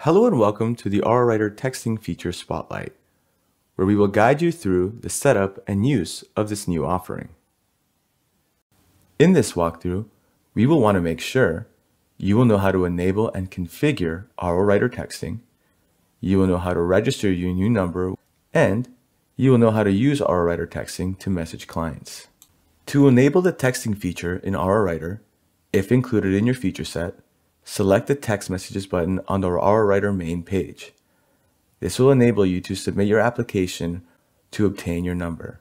Hello and welcome to the RO Writer Texting Feature Spotlight, where we will guide you through the setup and use of this new offering. In this walkthrough, we will want to make sure you will know how to enable and configure RO Writer Texting, you will know how to register your new number, and you will know how to use RO Writer Texting to message clients. To enable the texting feature in RO Writer, if included in your feature set, select the Text Messages button on the RO Writer main page. This will enable you to submit your application to obtain your number.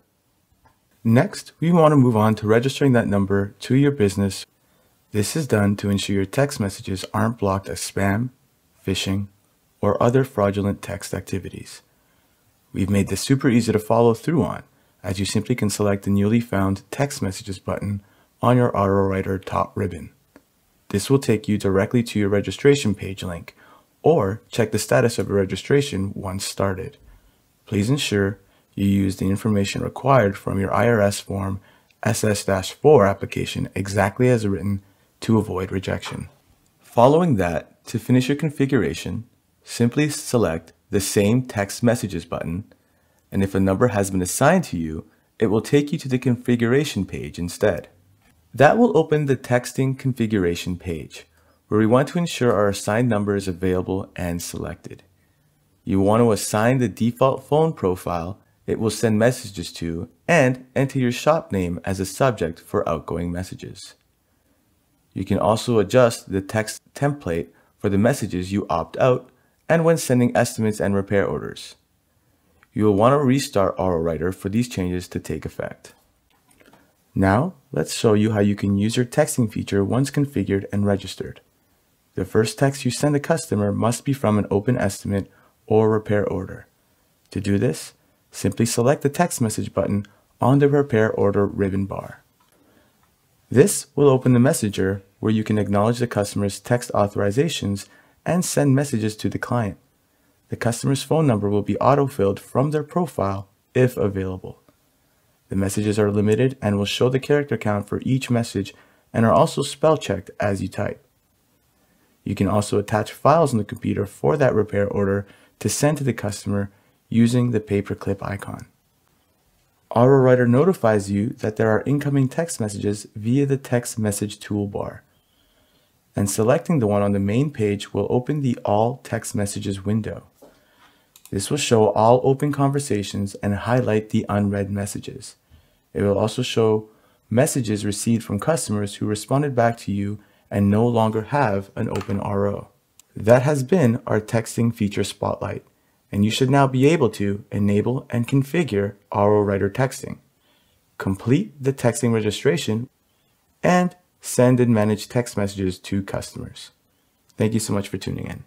Next, we want to move on to registering that number to your business. This is done to ensure your text messages aren't blocked as spam, phishing, or other fraudulent text activities. We've made this super easy to follow through on, as you simply can select the newly found Text Messages button on your RO Writer top ribbon. This will take you directly to your registration page link, or check the status of your registration once started. Please ensure you use the information required from your IRS Form SS-4 application exactly as written to avoid rejection. Following that, to finish your configuration, simply select the same text messages button, and if a number has been assigned to you, it will take you to the configuration page instead. That will open the texting configuration page, where we want to ensure our assigned number is available and selected. You want to assign the default phone profile it will send messages to and enter your shop name as a subject for outgoing messages. You can also adjust the text template for the messages you opt out and when sending estimates and repair orders. You will want to restart RO for these changes to take effect. Now, let's show you how you can use your texting feature once configured and registered. The first text you send a customer must be from an open estimate or repair order. To do this, simply select the text message button on the repair order ribbon bar. This will open the messenger where you can acknowledge the customer's text authorizations and send messages to the client. The customer's phone number will be autofilled from their profile if available. The messages are limited and will show the character count for each message and are also spell checked as you type. You can also attach files on the computer for that repair order to send to the customer using the paperclip icon. RO Writer notifies you that there are incoming text messages via the text message toolbar. And selecting the one on the main page will open the All Text Messages window. This will show all open conversations and highlight the unread messages. It will also show messages received from customers who responded back to you and no longer have an open RO. That has been our texting feature spotlight, and you should now be able to enable and configure RO Writer texting, complete the texting registration, and send and manage text messages to customers. Thank you so much for tuning in.